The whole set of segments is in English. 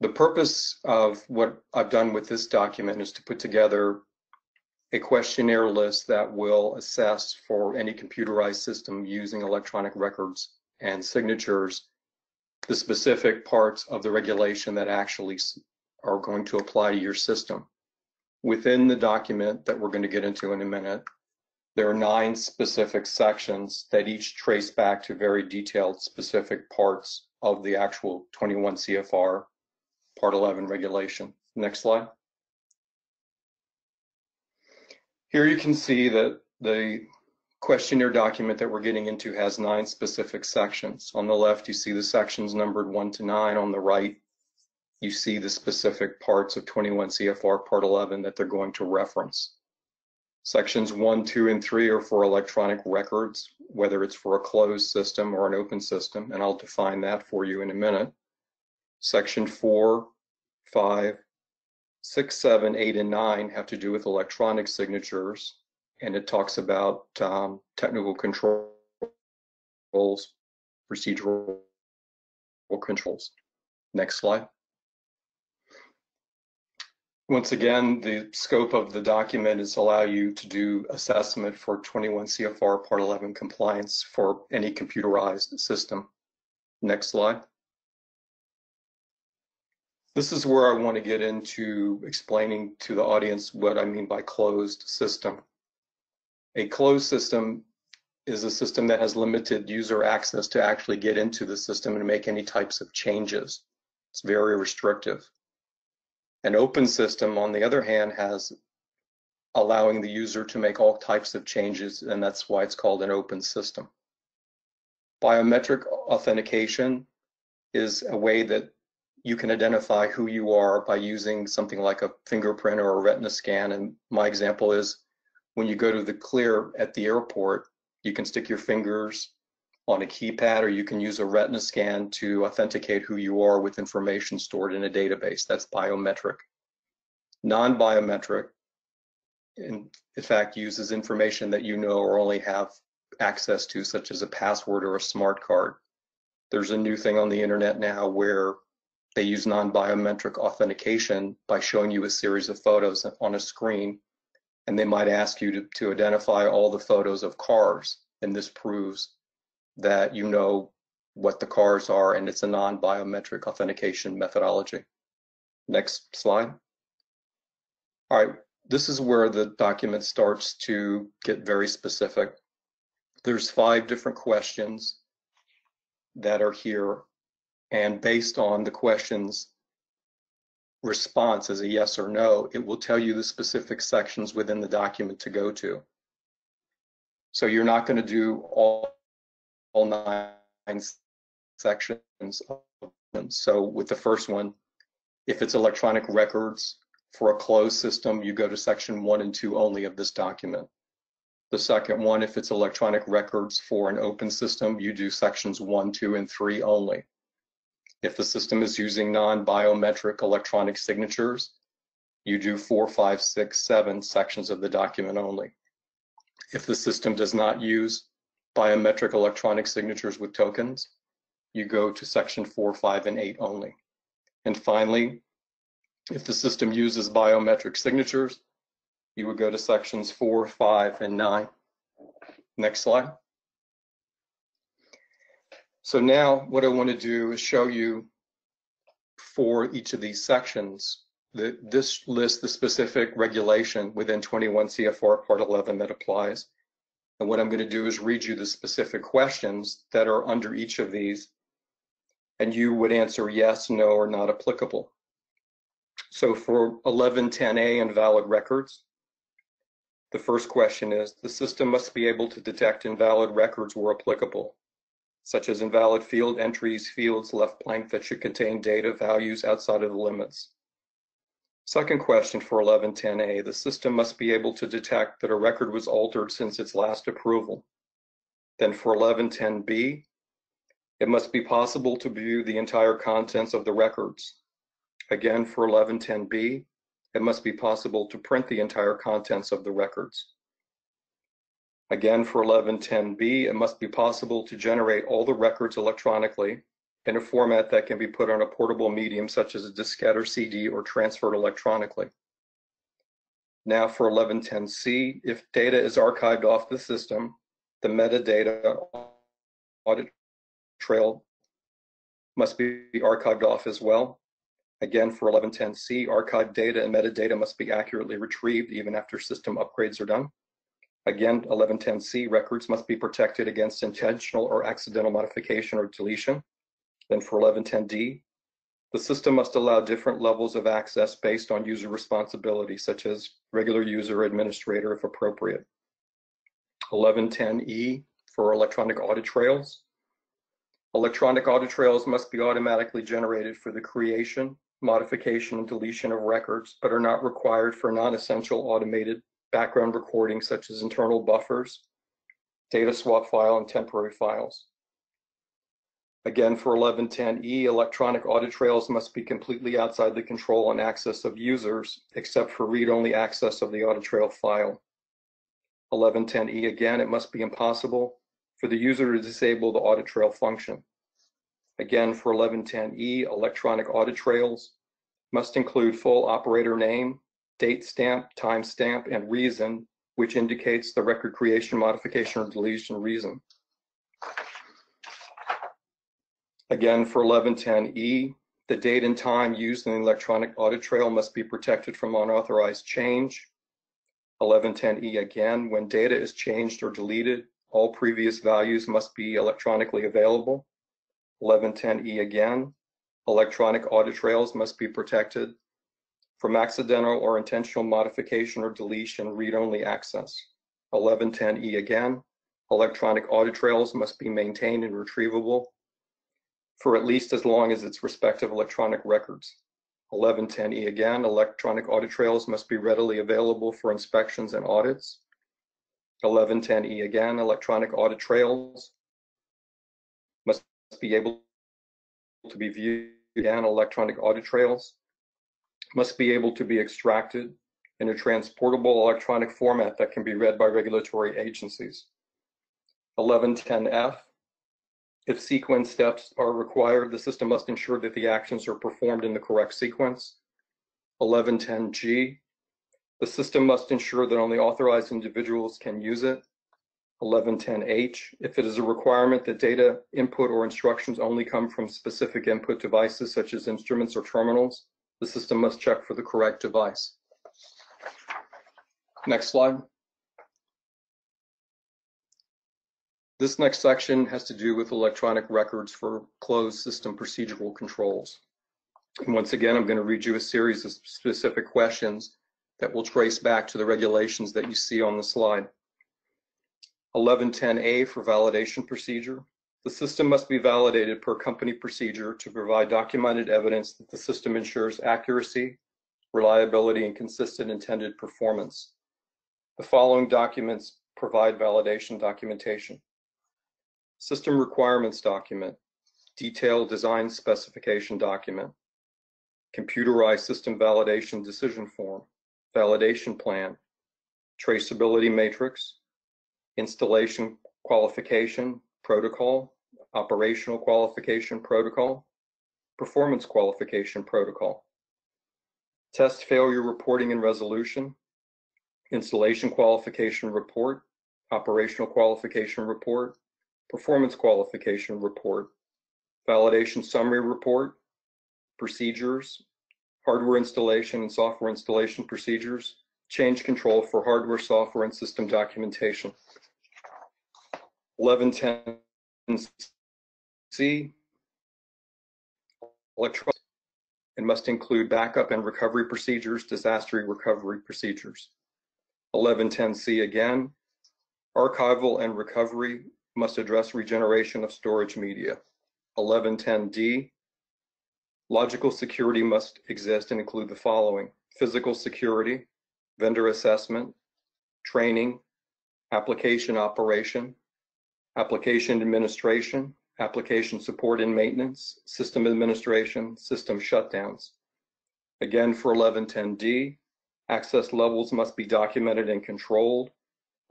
The purpose of what I've done with this document is to put together a questionnaire list that will assess for any computerized system using electronic records and signatures the specific parts of the regulation that actually are going to apply to your system. Within the document that we're going to get into in a minute, there are nine specific sections that each trace back to very detailed specific parts of the actual 21 CFR Part 11 regulation. Next slide. Here you can see that the questionnaire document that we're getting into has nine specific sections. On the left, you see the sections numbered one to nine. On the right, you see the specific parts of 21 CFR Part 11 that they're going to reference. Sections one, two, and three are for electronic records, whether it's for a closed system or an open system, and I'll define that for you in a minute. Section four, five, six, seven, eight, and nine have to do with electronic signatures, and it talks about um, technical controls, procedural controls. Next slide. Once again, the scope of the document is allow you to do assessment for 21 CFR Part 11 compliance for any computerized system. Next slide. This is where I want to get into explaining to the audience what I mean by closed system. A closed system is a system that has limited user access to actually get into the system and make any types of changes. It's very restrictive. An open system, on the other hand, has allowing the user to make all types of changes, and that's why it's called an open system. Biometric authentication is a way that you can identify who you are by using something like a fingerprint or a retina scan. And my example is when you go to the clear at the airport, you can stick your fingers on a keypad or you can use a retina scan to authenticate who you are with information stored in a database. That's biometric. Non-biometric, in, in fact, uses information that you know or only have access to, such as a password or a smart card. There's a new thing on the internet now where they use non-biometric authentication by showing you a series of photos on a screen, and they might ask you to, to identify all the photos of cars, and this proves that you know what the cars are and it's a non-biometric authentication methodology. Next slide. All right, this is where the document starts to get very specific. There's five different questions that are here and based on the questions response as a yes or no, it will tell you the specific sections within the document to go to. So you're not going to do all all nine sections. So with the first one, if it's electronic records for a closed system, you go to section one and two only of this document. The second one, if it's electronic records for an open system, you do sections one, two, and three only. If the system is using non-biometric electronic signatures, you do four, five, six, seven sections of the document only. If the system does not use biometric electronic signatures with tokens, you go to section four, five, and eight only. And finally, if the system uses biometric signatures, you would go to sections four, five, and nine. Next slide. So now what I want to do is show you for each of these sections, the, this lists the specific regulation within 21 CFR Part 11 that applies. And what I'm going to do is read you the specific questions that are under each of these, and you would answer yes, no, or not applicable. So for 1110A invalid records, the first question is, the system must be able to detect invalid records where applicable, such as invalid field entries, fields left blank that should contain data values outside of the limits. Second question for 1110A, the system must be able to detect that a record was altered since its last approval. Then for 1110B, it must be possible to view the entire contents of the records. Again, for 1110B, it must be possible to print the entire contents of the records. Again, for 1110B, it must be possible to generate all the records electronically in a format that can be put on a portable medium such as a diskette or CD or transferred electronically. Now for 1110C, if data is archived off the system, the metadata audit trail must be archived off as well. Again, for 1110C, archived data and metadata must be accurately retrieved even after system upgrades are done. Again, 1110C records must be protected against intentional or accidental modification or deletion. Then for 1110D, the system must allow different levels of access based on user responsibility, such as regular user administrator if appropriate. 1110E for electronic audit trails. Electronic audit trails must be automatically generated for the creation, modification, and deletion of records, but are not required for non-essential automated background recording such as internal buffers, data swap file, and temporary files. Again, for 1110E, electronic audit trails must be completely outside the control and access of users, except for read-only access of the audit trail file. 1110E, again, it must be impossible for the user to disable the audit trail function. Again, for 1110E, electronic audit trails must include full operator name, date stamp, time stamp, and reason, which indicates the record creation, modification, or deletion reason. Again, for 1110E, the date and time used in the electronic audit trail must be protected from unauthorized change. 1110E again, when data is changed or deleted, all previous values must be electronically available. 1110E again, electronic audit trails must be protected from accidental or intentional modification or deletion read-only access. 1110E again, electronic audit trails must be maintained and retrievable for at least as long as its respective electronic records. 1110E again, electronic audit trails must be readily available for inspections and audits. 1110E again, electronic audit trails must be able to be viewed again, electronic audit trails must be able to be extracted in a transportable electronic format that can be read by regulatory agencies. 1110F, if sequence steps are required, the system must ensure that the actions are performed in the correct sequence. 1110G, the system must ensure that only authorized individuals can use it. 1110H, if it is a requirement that data input or instructions only come from specific input devices such as instruments or terminals, the system must check for the correct device. Next slide. This next section has to do with electronic records for closed system procedural controls. And once again, I'm going to read you a series of specific questions that will trace back to the regulations that you see on the slide. 1110A for validation procedure. The system must be validated per company procedure to provide documented evidence that the system ensures accuracy, reliability, and consistent intended performance. The following documents provide validation documentation. System requirements document, detailed design specification document, computerized system validation decision form, validation plan, traceability matrix, installation qualification protocol, operational qualification protocol, performance qualification protocol, test failure reporting and resolution, installation qualification report, operational qualification report, performance qualification report, validation summary report, procedures, hardware installation and software installation procedures, change control for hardware, software, and system documentation. 1110C, electronic and must include backup and recovery procedures, disaster recovery procedures. 1110C again, archival and recovery must address regeneration of storage media. 1110D, logical security must exist and include the following. Physical security, vendor assessment, training, application operation, application administration, application support and maintenance, system administration, system shutdowns. Again, for 1110D, access levels must be documented and controlled.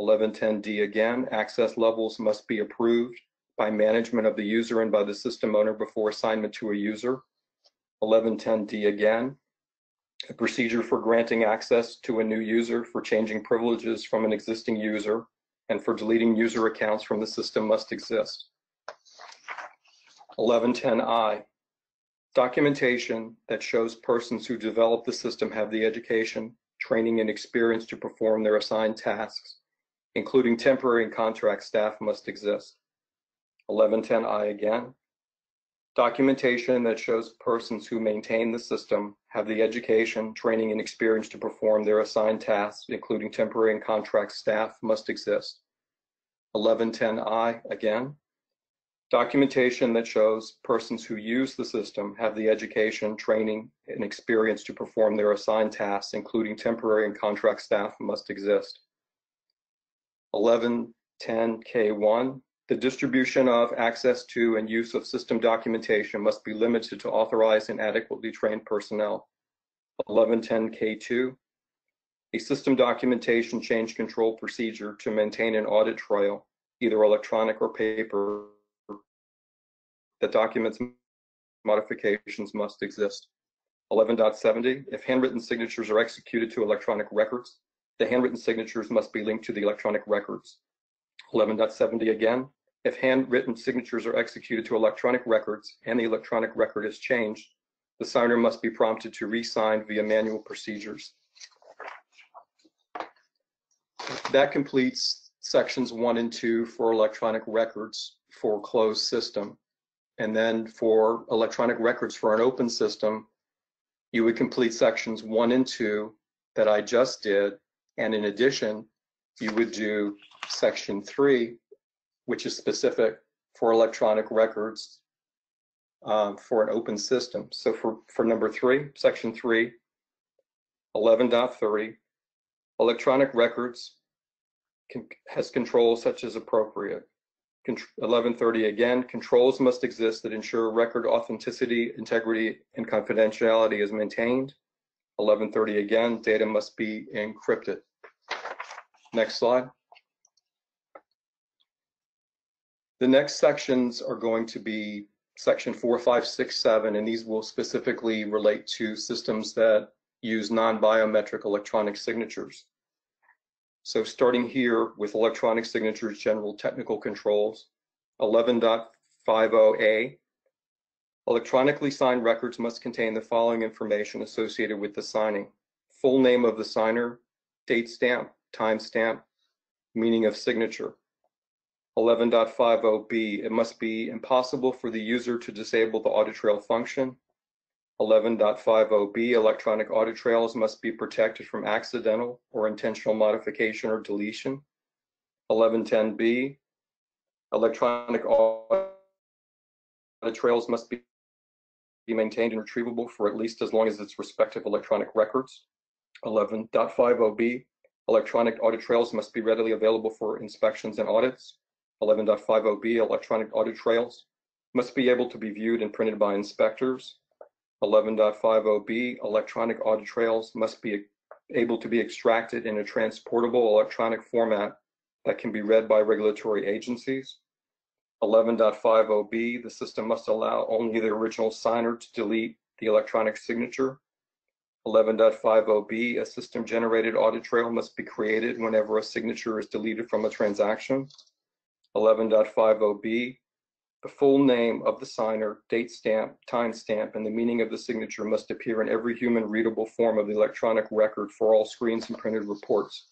1110D again, access levels must be approved by management of the user and by the system owner before assignment to a user. 1110D again, a procedure for granting access to a new user, for changing privileges from an existing user, and for deleting user accounts from the system must exist. 1110I, documentation that shows persons who develop the system have the education, training, and experience to perform their assigned tasks, including temporary and contract staff must exist. 1110I again, documentation that shows persons who maintain the system have the education, training, and experience to perform their assigned tasks, including temporary and contract staff must exist. 1110I again, documentation that shows persons who use the system have the education, training, and experience to perform their assigned tasks, including temporary and contract staff must exist. 1110K1, the distribution of access to and use of system documentation must be limited to authorized and adequately trained personnel. 1110K2, a system documentation change control procedure to maintain an audit trail, either electronic or paper, that documents modifications must exist. 11.70, if handwritten signatures are executed to electronic records, the handwritten signatures must be linked to the electronic records. 11.70 again, if handwritten signatures are executed to electronic records and the electronic record is changed, the signer must be prompted to re-sign via manual procedures. That completes sections one and two for electronic records for closed system. And then for electronic records for an open system, you would complete sections one and two that I just did. And in addition, you would do section three, which is specific for electronic records um, for an open system. So for, for number three, section three, 11.30, electronic records can, has controls such as appropriate. 1130 again, controls must exist that ensure record authenticity, integrity, and confidentiality is maintained. 1130 again, data must be encrypted. Next slide. The next sections are going to be section four, five, six, seven, and these will specifically relate to systems that use non-biometric electronic signatures. So starting here with electronic signatures, general technical controls, 11.50A, electronically signed records must contain the following information associated with the signing. Full name of the signer, date stamp, time stamp, meaning of signature. 11.50B, it must be impossible for the user to disable the audit trail function. 11.50B, electronic audit trails must be protected from accidental or intentional modification or deletion. 11.10B, electronic audit trails must be maintained and retrievable for at least as long as its respective electronic records. 11.50B, electronic audit trails must be readily available for inspections and audits. 11.50B electronic audit trails must be able to be viewed and printed by inspectors. 11.50B electronic audit trails must be able to be extracted in a transportable electronic format that can be read by regulatory agencies. 11.50B, the system must allow only the original signer to delete the electronic signature. 11.50B, a system generated audit trail must be created whenever a signature is deleted from a transaction. 11.50B, the full name of the signer, date stamp, time stamp, and the meaning of the signature must appear in every human readable form of the electronic record for all screens and printed reports.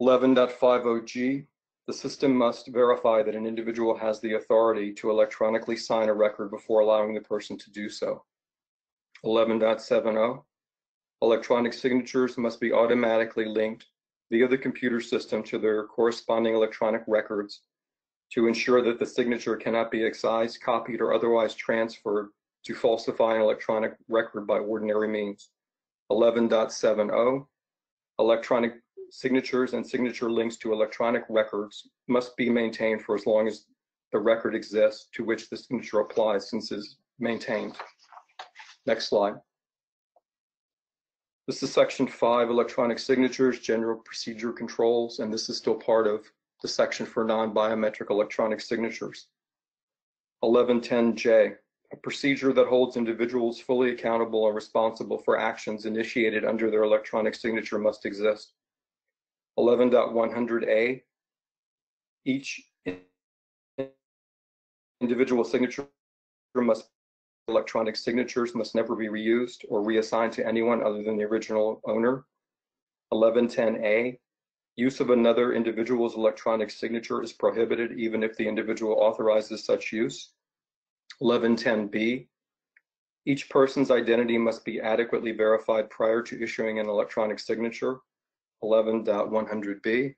11.50G, the system must verify that an individual has the authority to electronically sign a record before allowing the person to do so. 11.70, electronic signatures must be automatically linked via the computer system to their corresponding electronic records to ensure that the signature cannot be excised, copied, or otherwise transferred to falsify an electronic record by ordinary means. 11.70, electronic signatures and signature links to electronic records must be maintained for as long as the record exists to which the signature applies since is maintained. Next slide. This is section five, electronic signatures, general procedure controls, and this is still part of the section for non-biometric electronic signatures. 1110J, a procedure that holds individuals fully accountable and responsible for actions initiated under their electronic signature must exist. 11.100A, each individual signature must electronic signatures must never be reused or reassigned to anyone other than the original owner. 1110A, use of another individual's electronic signature is prohibited even if the individual authorizes such use. 1110B, each person's identity must be adequately verified prior to issuing an electronic signature. 11.100B,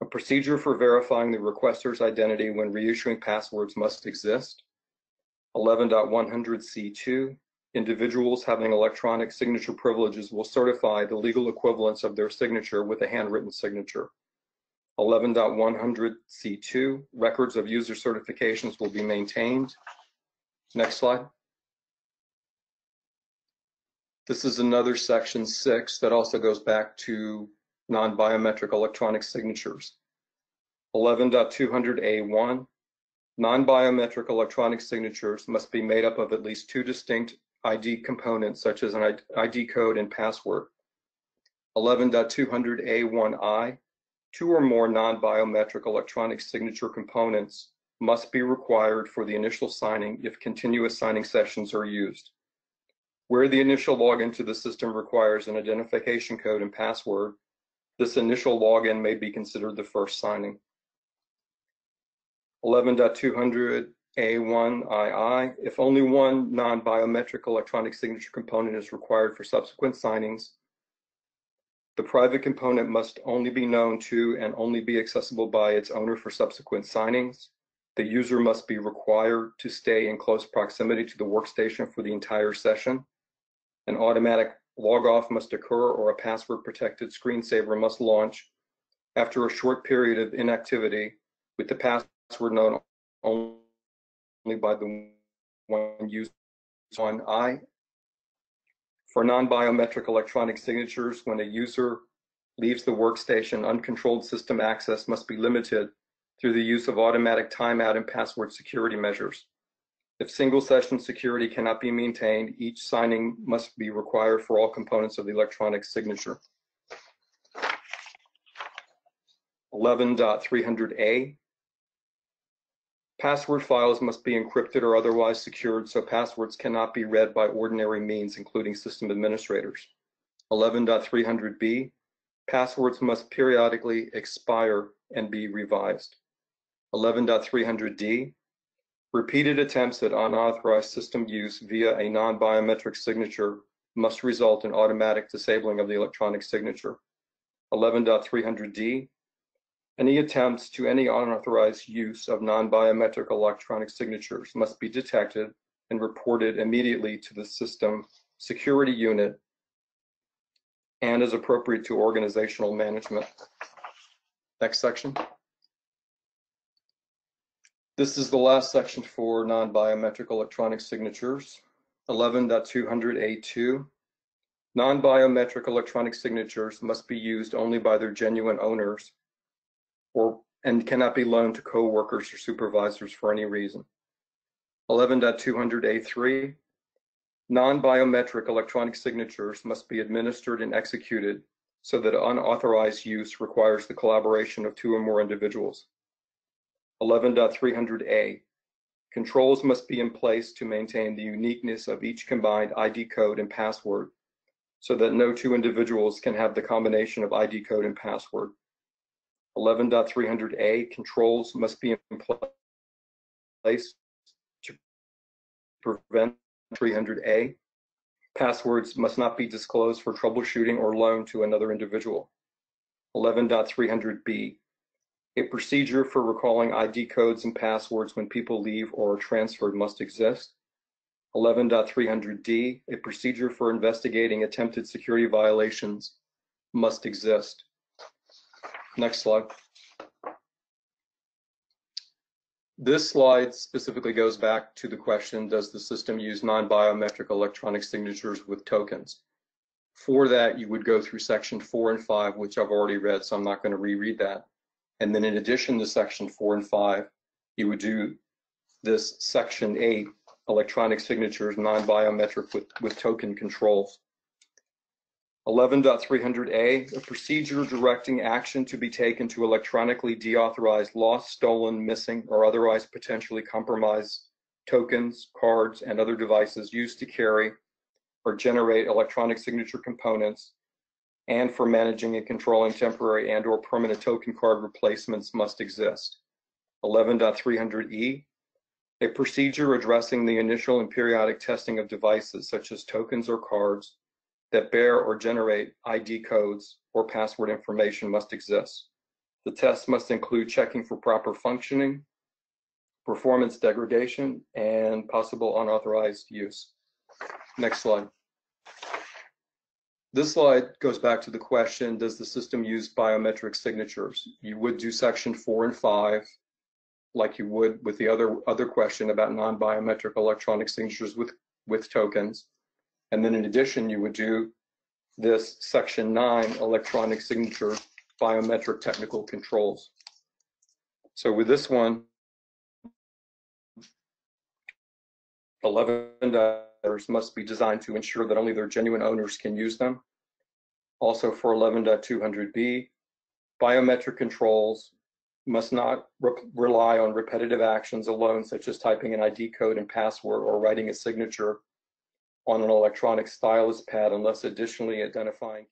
a procedure for verifying the requester's identity when reissuing passwords must exist. 11.100C2, individuals having electronic signature privileges will certify the legal equivalence of their signature with a handwritten signature. 11.100C2, records of user certifications will be maintained. Next slide. This is another section six that also goes back to non-biometric electronic signatures. 11.200A1, non-biometric electronic signatures must be made up of at least two distinct ID components such as an ID code and password. 11.200A1I, two or more non-biometric electronic signature components must be required for the initial signing if continuous signing sessions are used. Where the initial login to the system requires an identification code and password, this initial login may be considered the first signing. 11.200A1II, if only one non-biometric electronic signature component is required for subsequent signings, the private component must only be known to and only be accessible by its owner for subsequent signings. The user must be required to stay in close proximity to the workstation for the entire session. An automatic log off must occur or a password protected screensaver must launch after a short period of inactivity with the password known only by the one used on I. For non-biometric electronic signatures, when a user leaves the workstation, uncontrolled system access must be limited through the use of automatic timeout and password security measures. If single session security cannot be maintained, each signing must be required for all components of the electronic signature. 11.300A. Password files must be encrypted or otherwise secured so passwords cannot be read by ordinary means, including system administrators. 11.300B. Passwords must periodically expire and be revised. 11.300D, repeated attempts at unauthorized system use via a non-biometric signature must result in automatic disabling of the electronic signature. 11.300D, any attempts to any unauthorized use of non-biometric electronic signatures must be detected and reported immediately to the system security unit and as appropriate to organizational management. Next section. This is the last section for non-biometric electronic signatures. 11.200A2. Non-biometric electronic signatures must be used only by their genuine owners or and cannot be loaned to co-workers or supervisors for any reason. 11.200A3. Non-biometric electronic signatures must be administered and executed so that unauthorized use requires the collaboration of two or more individuals. 11.300A, controls must be in place to maintain the uniqueness of each combined ID code and password so that no two individuals can have the combination of ID code and password. 11.300A, controls must be in place to prevent 300A. Passwords must not be disclosed for troubleshooting or loan to another individual. 11.300B, a procedure for recalling ID codes and passwords when people leave or are transferred must exist. 11.300D, a procedure for investigating attempted security violations must exist. Next slide. This slide specifically goes back to the question, does the system use non-biometric electronic signatures with tokens? For that, you would go through section four and five, which I've already read, so I'm not going to reread that. And then in addition to section four and five, you would do this section eight, electronic signatures, non-biometric with, with token controls. 11.300A, a procedure directing action to be taken to electronically deauthorize lost, stolen, missing, or otherwise potentially compromised tokens, cards, and other devices used to carry or generate electronic signature components and for managing and controlling temporary and or permanent token card replacements must exist. 11.300E, a procedure addressing the initial and periodic testing of devices such as tokens or cards that bear or generate ID codes or password information must exist. The test must include checking for proper functioning, performance degradation, and possible unauthorized use. Next slide. This slide goes back to the question, does the system use biometric signatures? You would do section four and five, like you would with the other, other question about non-biometric electronic signatures with, with tokens. And then in addition, you would do this section nine, electronic signature biometric technical controls. So with this one, 11 dollars must be designed to ensure that only their genuine owners can use them. Also for 11.200B, biometric controls must not re rely on repetitive actions alone, such as typing an ID code and password or writing a signature on an electronic stylus pad unless additionally identifying